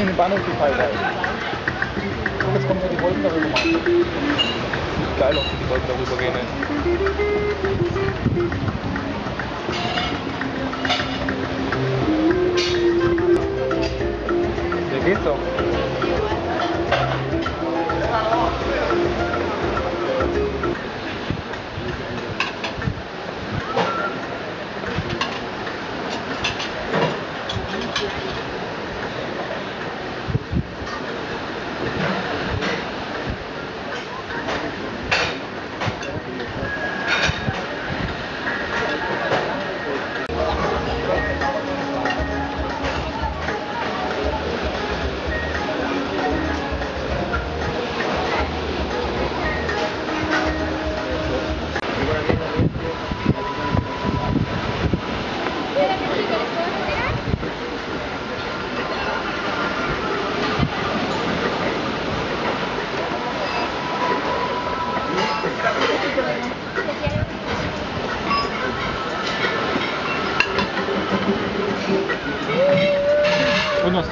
in den Bahnhof gefallen. Guck, jetzt kommen so die Wolken darüber. Sieht geil aus, wie die Wolken darüber gehen. ey. Ja, geht's auch. Und was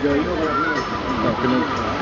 Yo, yo, yo, yo.